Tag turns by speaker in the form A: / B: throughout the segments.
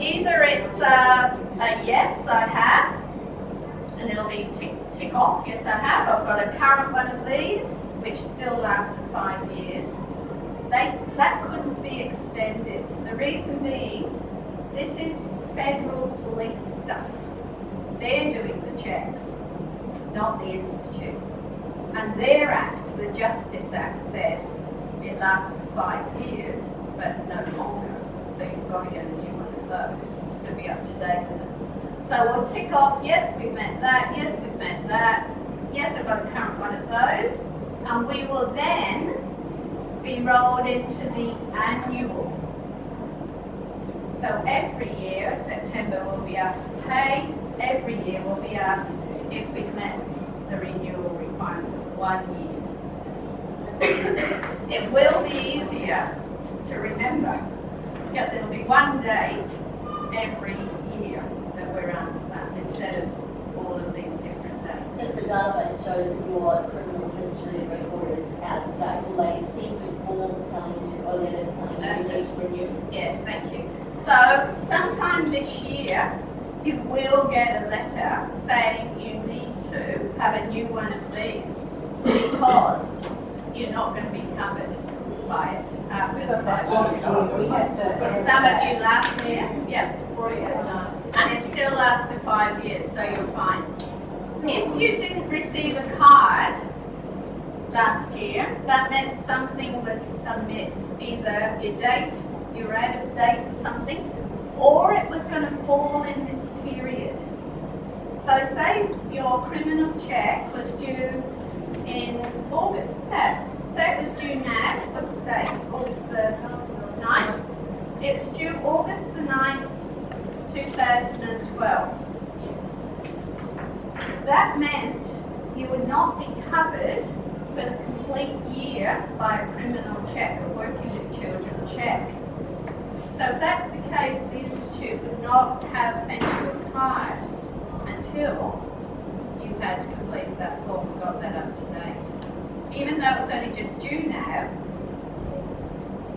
A: either it's uh, a yes, I have, and it'll be tick, tick off, yes, I have. I've got a current one of these, which still lasts for five years. They, that couldn't be extended. The reason being, this is federal police stuff. They're doing the checks, not the Institute. And their act, the Justice Act, said it lasts for five years, but no longer. So you've got to get a new one those to be up to date with it. So we'll tick off, yes, we've met that, yes, we've met that, yes, I've got a current one of those, and we will then be rolled into the annual. So every year, September, we'll be asked to pay, every year we'll be asked if we've met the renewal requirements of one year. it will be easier to remember because it'll be one date every year that we're asked that instead of all of these different dates.
B: If the database shows that your criminal history record is out of date, will they send you a form telling you, or letter telling you to renew?
A: Yes, thank you. So sometime this year, you will get a letter saying you need to have a new one of these because you're not going to be covered by it after the five years. Some of you last year, yeah, and it still lasts for five years, so you're fine. If you didn't receive a card last year, that meant something was amiss. Either your date, you were out of date with something, or it was going to fall in this period. So say your criminal check was due in August. Yeah. Say it was due now. What's the date? August the 9th. It was due August the 9th, 2012. That meant you would not be covered for the complete year by a criminal check, a working with children check. So if that's the case, the Institute would not have sent you a card until you had completed that form and got that up to date. Even though it was only just due now,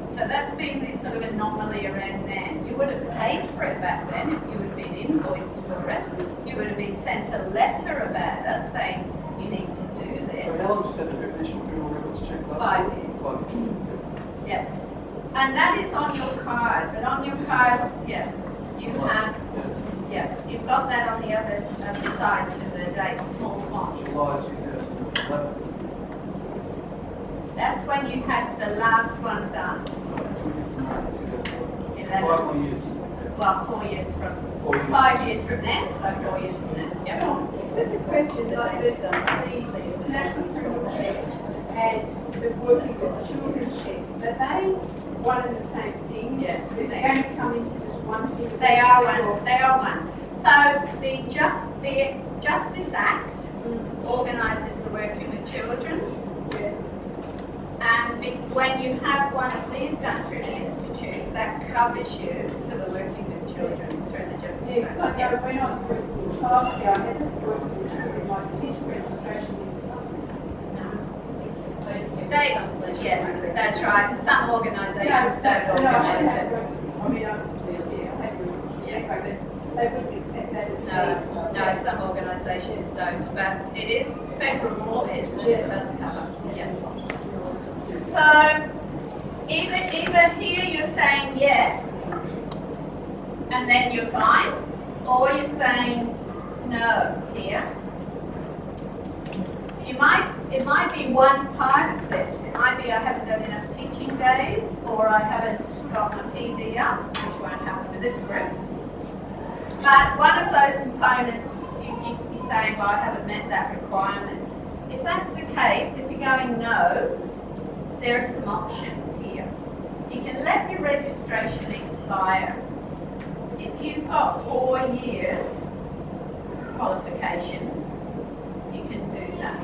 A: so that's been the sort of anomaly around then. You would have paid for it back then if you would have been invoiced for it. You would have been sent a letter about it saying you need to do this.
C: So how long did you say the initial criminal records check last?
A: Five years.
C: Five years.
A: Yes. And that is on your card, but on your card, yes, you have,
C: Yeah.
A: yeah, you've got that on the other, other side to the date, small font.
C: July 2011.
A: That's when you had the last one done,
C: Five more years.
A: well, four years from,
C: Four years.
A: five years from then, so four years from then, yep.
D: Just a question, like the, the national criminal check and the working with children check, are they one and the same thing?
A: Yeah.
D: Is it going to come into just one thing?
A: They are one, they are one. So the just, the Justice Act mm. organises the working with children. And be- when you have one of these done through the Institute, that covers you for the working with children through the Justice
D: Yeah, because I
A: Act.
D: know when I was working with childcare, I had to work with children, my teacher registration didn't come.
A: They, yes, that's right. Some organisations don't
D: No, no, I
A: organise
D: had
A: it.
D: worked with- I mean, I was, yeah, I had worked with
A: Yeah.
D: Checo, but they wouldn't accept that as
A: No, no, some organisations don't, but it is federal law is that it does cover. Yeah. So either either here you're saying yes, and then you're fine, or you're saying no here. You might it might be one part of this. It might be I haven't done enough teaching days, or I haven't got my PD up, which won't happen with this group. But one of those components, you, you, you're saying, well, I haven't met that requirement. If that's the case, if you're going no, there are some options here. You can let your registration expire. If you've got four years qualifications, you can do that.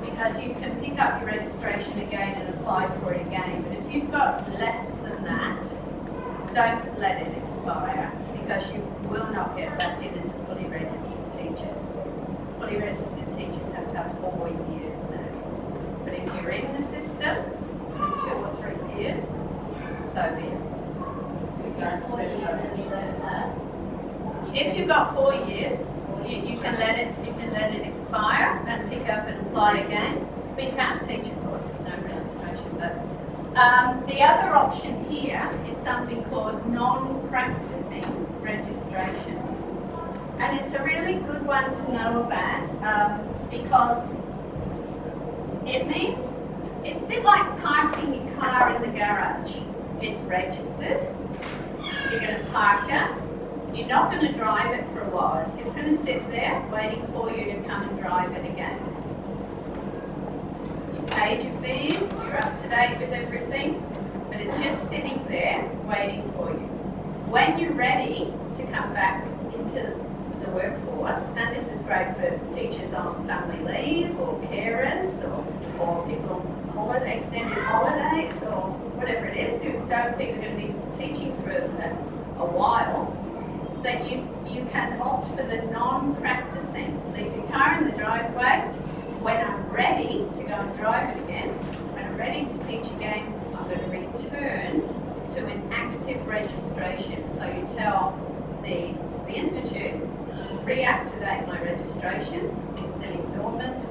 A: Because you can pick up your registration again and apply for it again. But if you've got less than that, don't let it expire because you will not get back in as a fully registered teacher. Fully registered teachers have to have four years now. But if you're in the system, service. If you've got four years, you,
B: you can let it you can let it expire and pick
A: up and apply again. We can't teach, of course, with no registration. But um, the other option here is something called non-practicing registration, and it's a really good one to know about um, because it means it's a bit like parking your car in the garage. It's registered, you're going to park it, you're not going to drive it for a while, it's just going to sit there waiting for you to come and drive it again. You've paid your fees, you're up to date with everything, but it's just sitting there waiting for you. When you're ready to come back into the workforce, and this is great for teachers on family leave or carers or, or people on holiday, extended holidays or whatever it is who don't think they're going to be teaching for a, a while, that you, you can opt for the non-practicing. Leave your car in the driveway. When I'm ready to go and drive it again, when I'm ready to teach again, I'm going to return to an active registration. So you tell the, the institute, reactivate my registration, it's sitting dormant,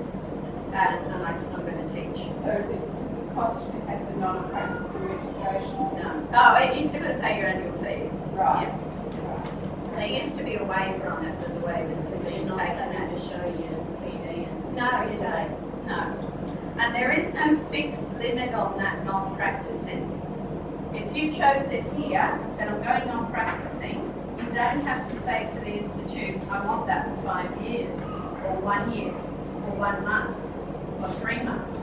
A: and, I'm going to teach.
D: So the, the cost at the non-practicing.
A: Oh, it used to go to pay your annual fees.
D: Right.
A: Yeah. There used to be a waiver on it, but the waiver's been taken out.
B: to show your PD and.
A: No, you don't. No. And there is no fixed limit on that non-practicing. If you chose it here and said, I'm going non-practicing, you don't have to say to the institute, I want that for five years, or one year, or one month, or three months.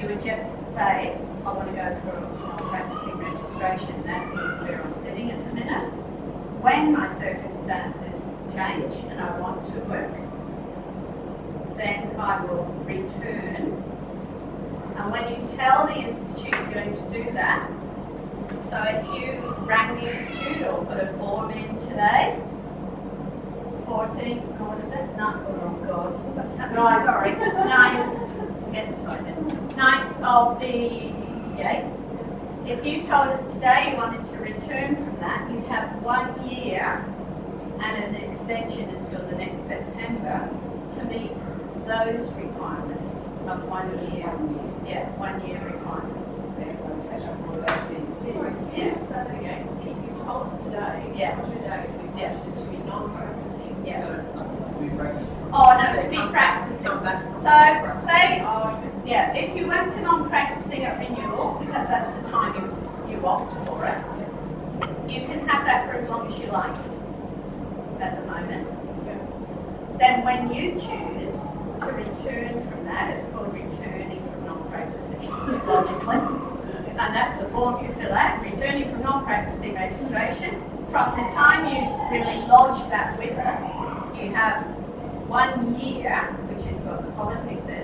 A: You would just say, I want to go for a non-practicing registration. That is where I'm sitting at the minute. When my circumstances change and I want to work, then I will return. And when you tell the institute you're going to do that, so if you rang the institute or put a form in today, 14, no, what is it? Not, oh God, what's happening? Sorry, 9th, get the time in. 9th of the 8th. If you told us today you wanted to return from that, you'd have one year and an extension until the next September to meet those requirements of one year. Yeah, one year requirements. Yes.
D: So again, if you told us today,
A: Yeah.
D: today, if we
A: Yeah.
D: to be non-practicing.
A: Yeah.
C: We practice.
A: Oh, no, to be practicing. So, say,
D: Oh, okay.
A: Yeah, if you went to non-practicing at renewal, because that's the time you, you opt for it, you can have that for as long as you like at the moment. Then when you choose to return from that, it's called returning from non-practicing, logically. And that's the form you fill out, returning from non-practicing registration. From the time you really lodge that with us, you have one year, which is what the policy says,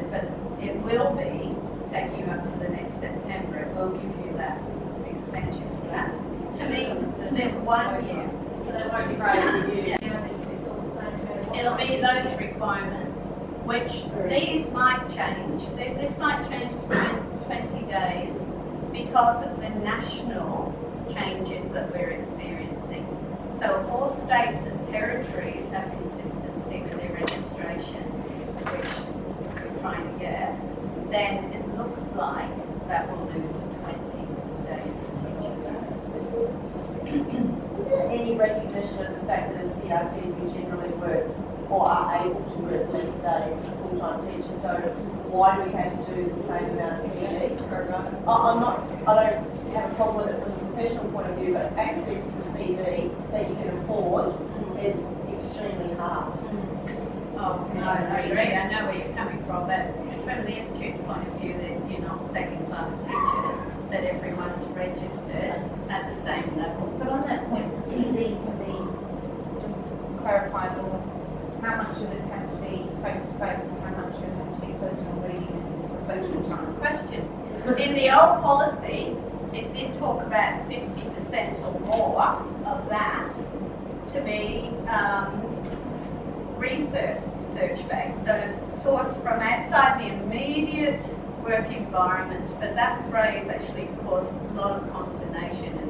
A: it will be taking you up to the next September. It will give you that extension to that. To me, the one year.
B: So they won't be graded
A: Yeah.
B: It's all the same.
A: It'll be those requirements, which these might change. This might change to 20 days because of the national changes that we're experiencing. So if all states and territories have consistency with their registration, which we're trying to get, then it looks like that will move to 20 days of teaching.
B: Is there any recognition of the fact that as CRTs we generally work or are able to work less days as full-time teachers? So why do we have to do the same amount of PD? I- I'm not, I don't have a problem with it from a professional point of view, but access to the PD that you can afford is extremely hard.
A: Oh, no, I agree, I know where you're coming from, but from the Institute's point of view, that you're not second-class teachers, that everyone's registered at the same level.
E: But on that point, PD can be just clarified or how much of it has to be face to face and how much of it has to be personal reading and reflection time.
A: Question. In the old policy, it did talk about fifty percent or more of that to be, um, research, search-based, sort of sourced from outside the immediate work environment, but that phrase actually caused a lot of consternation